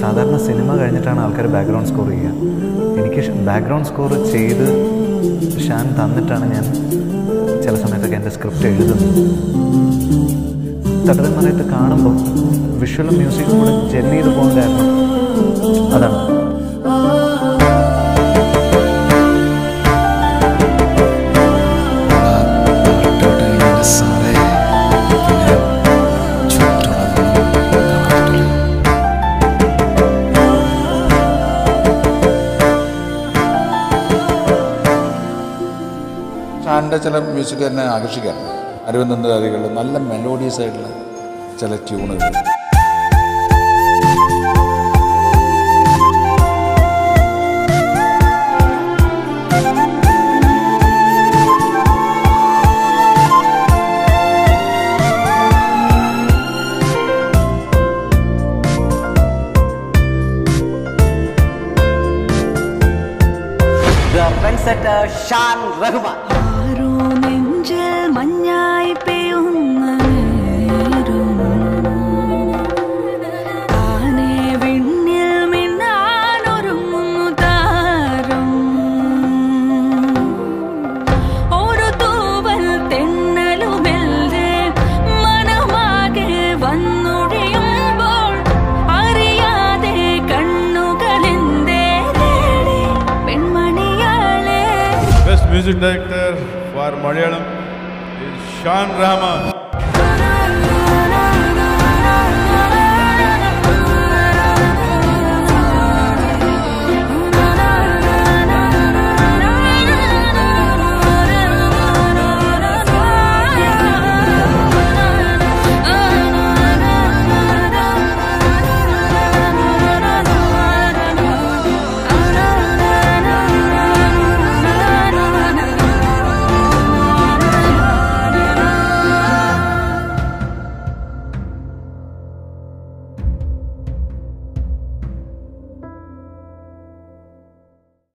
സാധാരണ സിനിമ കഴിഞ്ഞിട്ടാണ് ആൾക്കാർ ബാക്ക്ഗ്രൗണ്ട് സ്കോർ ചെയ്യുക. എനിക്ക് ബാക്ക്ഗ്രൗണ്ട് സ്കോർ ചെയ്ത് ഷാൻ തന്നിട്ടാണ് ഞാൻ ചില സമയത്തൊക്കെ എന്റെ സ്ക്രിപ്റ്റ് എഴുതുന്നത്. തട്ടതൻ കാണുമ്പോൾ വിഷ്വലും മ്യൂസിക്കും കൂടെ ജെൽ ചെയ്ത് അതാണ്. ഷാന്റെ ചില മ്യൂസിക് എന്നെ ആകർഷിക്കാറുണ്ട് അരവിന്ദാദികൾ നല്ല മെലോഡിയസ് ആയിട്ടുള്ള ചില ട്യൂണുകൾ set Shan Shan music director for Malayalam is Shan Rahman.